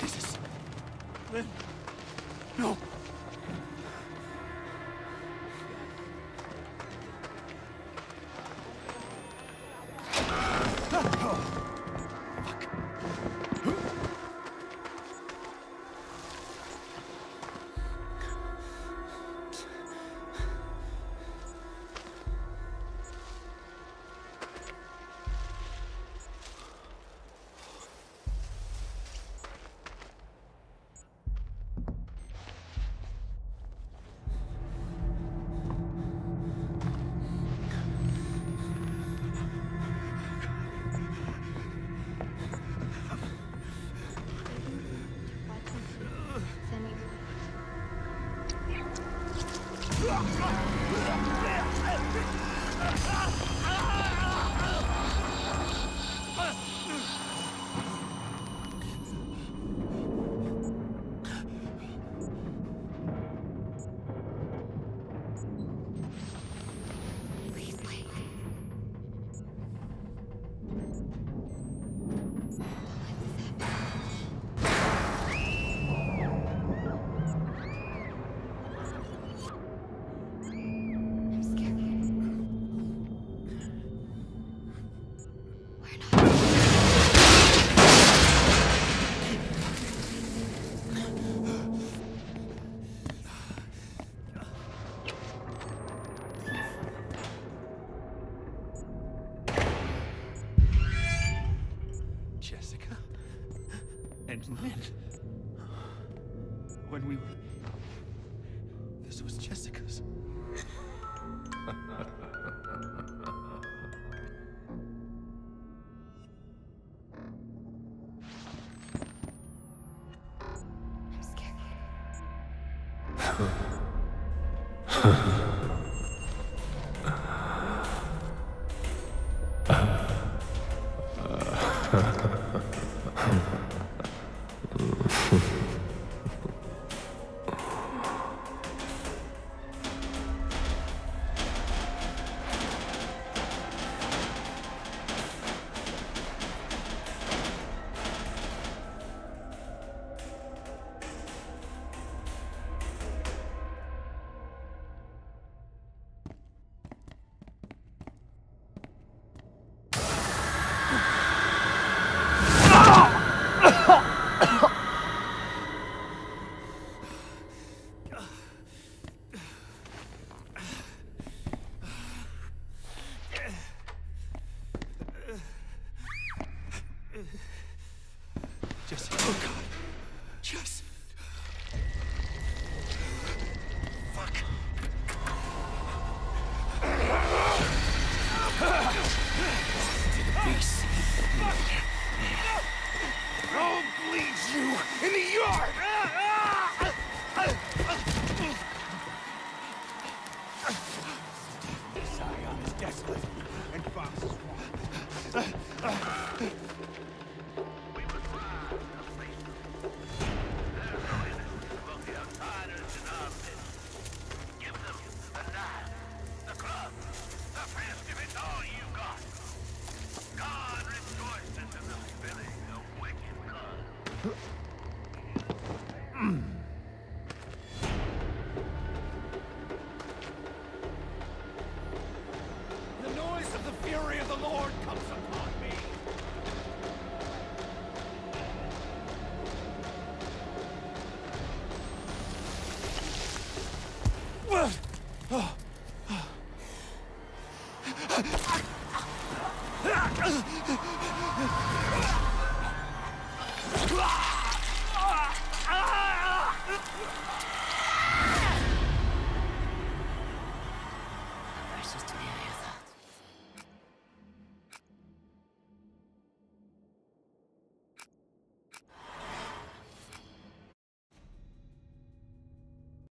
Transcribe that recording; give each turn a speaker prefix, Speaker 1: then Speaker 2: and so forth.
Speaker 1: Jesus. Lynn. No. Ah! when we were... This was Jessica's.
Speaker 2: I'm scared.
Speaker 1: the Lord